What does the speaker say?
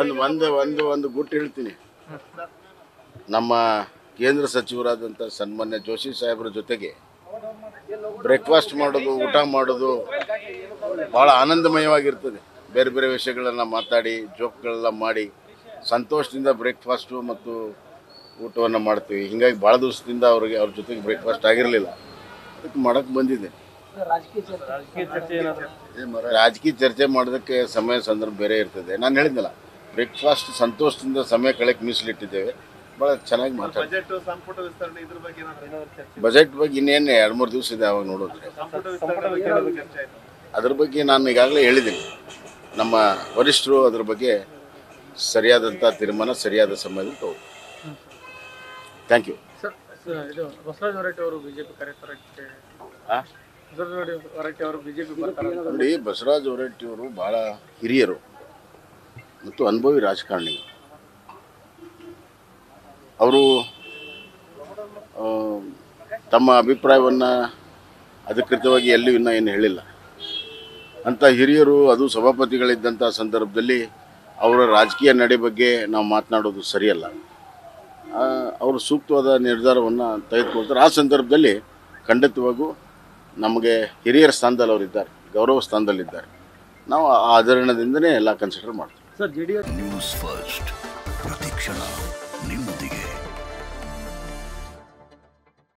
ಒಂದು ಒಂದು ಒಂದು ಒಂದು ಗುಟ್ಟು ಹೇಳ್ತೀನಿ. ನಮ್ಮ ಕೇಂದ್ರ ಸಚಿವರಾದಂಥ ಸನ್ಮಾನ್ಯ ಜೋಶಿ ಸಾಹೇಬ್ರ ಜೊತೆಗೆ ಬ್ರೇಕ್ಫಾಸ್ಟ್ ಮಾಡೋದು ಊಟ ಮಾಡೋದು ಭಾಳ ಆನಂದಮಯವಾಗಿರ್ತದೆ. ಬೇರೆ ಬೇರೆ ವಿಷಯಗಳನ್ನು ಮಾತಾಡಿ ಜೋಕ್ಗಳೆಲ್ಲ ಮಾಡಿ ಸಂತೋಷದಿಂದ ಬ್ರೇಕ್ಫಾಸ್ಟು ಮತ್ತು ಊಟವನ್ನು ಮಾಡ್ತೀವಿ. ಹೀಗಾಗಿ ಭಾಳ ದಿವಸದಿಂದ ಅವ್ರಿಗೆ ಅವ್ರ ಜೊತೆಗೆ ಬ್ರೇಕ್ಫಾಸ್ಟ್ ಆಗಿರಲಿಲ್ಲ. ಅದಕ್ಕೆ ಮಾಡೋಕ್ಕೆ ಬಂದಿದ್ದೆ. ರಾಜಕೀಯ ಚರ್ಚೆ. ಏನಾದ್ರು? ರಾಜಕೀಯ ಚರ್ಚೆ ಮಾಡೋದಕ್ಕೆ ಸಮಯ ಸಂದರ್ಭ ಬೇರೆ ಇರ್ತದೆ. ನಾನು ಹೇಳಿದ್ನಲ್ಲ ಬ್ರೇಕ್ಫಾಸ್ಟ್ ಸಂತೋಷದಿಂದ ಸಮಯ ಕಳೆಯಕ್ಕೆ ಮೀಸಲಿಟ್ಟಿದ್ದೇವೆ. ಭಾಳ ಚೆನ್ನಾಗಿ ಮಾತಾಡ್ತೀವಿ ಬಜೆಟ್ ಸಂಪುಟ ವಿಸ್ತರಣೆ ಇದ್ರ ಬಗ್ಗೆ ಏನಾದ್ರು ಏನಾದ್ರು ಚರ್ಚೆ ಬಜೆಟ್ ಬಗ್ಗೆ ಇನ್ನೇನು ಎರಡು ಮೂರು ದಿವಸ ಇದೆ ಅವಾಗ ನೋಡೋದ್ರೆ. ಸಂಪುಟ ವಿಸ್ತರಣೆ ಬಗ್ಗೆ ಏನಾದ್ರು ಚರ್ಚೆ ಆಯ್ತು? ಅದ್ರ ಬಗ್ಗೆ ನಾನು ಈಗಾಗಲೇ ಹೇಳಿದ್ದೀನಿ. ನಮ್ಮ ವರಿಷ್ಠರು ಅದ್ರ ಬಗ್ಗೆ ಸರಿಯಾದಂಥ ತೀರ್ಮಾನ ಸರಿಯಾದ ಸಮಯದಲ್ಲಿ ತಗೋ ಥ್ಯಾಂಕ್ ಯು ಸರ್ ಇದು ಬಸವರಾಜ ಹೊರಟ್ಟಿ ಅವರು ಬಿಜೆಪಿ ಬಸವರಾಜ ಹೊರಟ್ಟಿ ಅವರು ಬಿಜೆಪಿ ಬರ್ತಾರೆ ಅಂತ. ನೋಡಿ ಬಸವರಾಜ ಹೊರಟ್ಟಿಯವರು ಭಾಳ ಹಿರಿಯರು. ಮತ್ತು ಅನುಭವಿ ರಾಜಕಾರಣಿ. ಅವರು ತಮ್ಮ ಅಭಿಪ್ರಾಯವನ್ನು ಅಧಿಕೃತವಾಗಿ ಎಲ್ಲೂ ಇನ್ನೂ ಏನು ಹೇಳಿಲ್ಲ. ಅಂಥ ಹಿರಿಯರು, ಅದು ಸಭಾಪತಿಗಳಿದ್ದಂಥ ಸಂದರ್ಭದಲ್ಲಿ ಅವರ ರಾಜಕೀಯ ನಡೆ ಬಗ್ಗೆ ನಾವು ಮಾತನಾಡೋದು ಸರಿಯಲ್ಲ. ಅವರು ಸೂಕ್ತವಾದ ನಿರ್ಧಾರವನ್ನು ತೆಗೆದುಕೊಳ್ತಾರೆ. ಆ ಸಂದರ್ಭದಲ್ಲಿ ಖಂಡಿತವಾಗೂ ನಮಗೆ ಹಿರಿಯರ ಸ್ಥಾನದಲ್ಲಿ ಅವರಿದ್ದಾರೆ ಗೌರವ ಸ್ಥಾನದಲ್ಲಿದ್ದಾರೆ. ನಾವು ಆ ಆಧರಣದಿಂದನೇ ಎಲ್ಲ ಕನ್ಸಿಡರ್ ಮಾಡ್ತೀವಿ. सर जेडीएस न्यूज़ फ़र्स्ट प्रतीक्षण न्यूज़